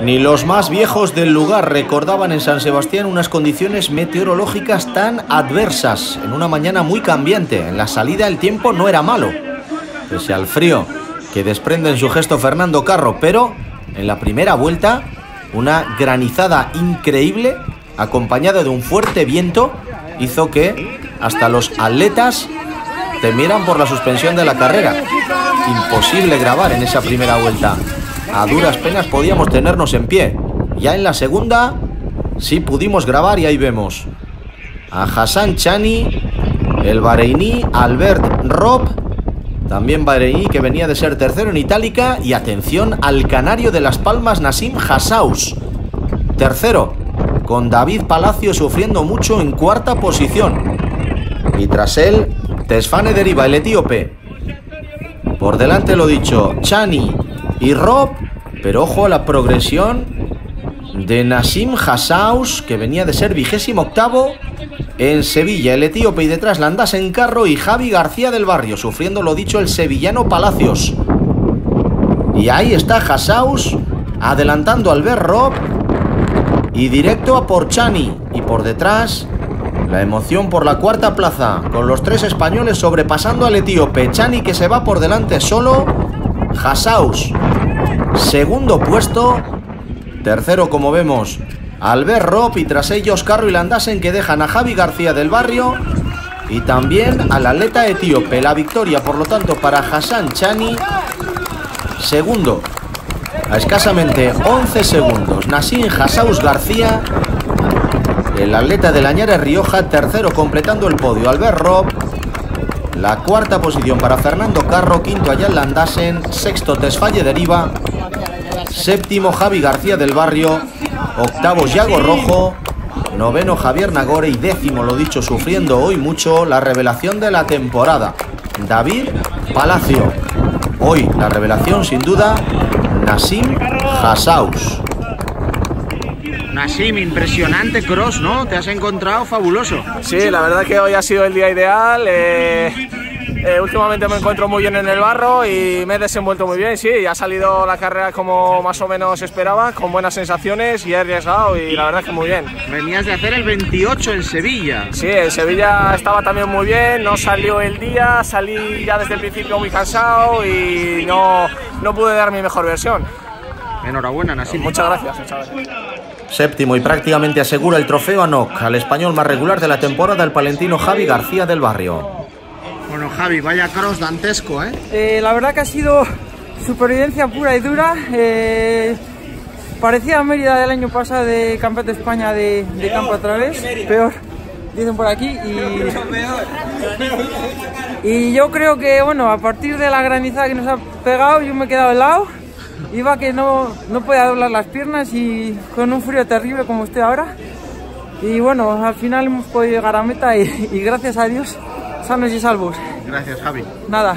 Ni los más viejos del lugar recordaban en San Sebastián unas condiciones meteorológicas tan adversas, en una mañana muy cambiante. En la salida el tiempo no era malo, pese al frío que desprende en su gesto Fernando Carro, pero en la primera vuelta una granizada increíble, acompañada de un fuerte viento, hizo que hasta los atletas temieran por la suspensión de la carrera. Imposible grabar en esa primera vuelta a duras penas podíamos tenernos en pie. Ya en la segunda sí pudimos grabar y ahí vemos a Hassan Chani, el Bahreini Albert Rob, también Bahreini que venía de ser tercero en Itálica y atención al canario de Las Palmas Nassim Hassaus, tercero, con David Palacio sufriendo mucho en cuarta posición. Y tras él, Tesfane Deriva, el etíope. Por delante lo dicho, Chani y Rob, pero ojo a la progresión de Nassim Hassaus, que venía de ser vigésimo octavo en Sevilla, el etíope y detrás Landas en carro y Javi García del Barrio, sufriendo lo dicho el sevillano Palacios. Y ahí está Hassaus, adelantando al ver Rob y directo a Porchani. Y por detrás, la emoción por la cuarta plaza, con los tres españoles sobrepasando al etíope. Chani que se va por delante solo. Hassaus Segundo puesto. Tercero, como vemos, Albert Rob y tras ellos Carro y Landasen que dejan a Javi García del Barrio y también al atleta etíope. La victoria, por lo tanto, para Hassan Chani. Segundo, a escasamente 11 segundos, Nassim Hassaus García. El atleta de Lañares Rioja, tercero completando el podio, Albert Rob. La cuarta posición para Fernando Carro, quinto Ayal Landasen, sexto Tesfalle Deriva, Séptimo Javi García del Barrio. Octavo Yago Rojo. Noveno Javier Nagore y décimo, lo dicho, sufriendo hoy mucho la revelación de la temporada. David Palacio. Hoy la revelación sin duda, Nassim Hassaus. Nassim, impresionante cross, ¿no? Te has encontrado fabuloso. Sí, la verdad que hoy ha sido el día ideal. Eh eh, últimamente me encuentro muy bien en el barro y me he desenvuelto muy bien, sí, ha salido la carrera como más o menos esperaba, con buenas sensaciones y he arriesgado y la verdad es que muy bien. Venías de hacer el 28 en Sevilla. Sí, en Sevilla estaba también muy bien, no salió el día, salí ya desde el principio muy cansado y no, no pude dar mi mejor versión. Enhorabuena, Nassim. Muchas gracias, muchas gracias. Séptimo y prácticamente asegura el trofeo a Noc, al español más regular de la temporada, el palentino Javi García del Barrio. Bueno, Javi, vaya cross dantesco, ¿eh? ¿eh? La verdad que ha sido supervivencia pura y dura. Eh, parecía Mérida del año pasado de campeón de España de, campo a través, peor, dicen por aquí. Y, y yo creo que, bueno, a partir de la granizada que nos ha pegado, yo me he quedado helado. Iba que no, no podía doblar las piernas y con un frío terrible como estoy ahora. Y bueno, al final hemos podido llegar a meta y gracias a Dios sanos y salvos. Gracias, Javi. Nada.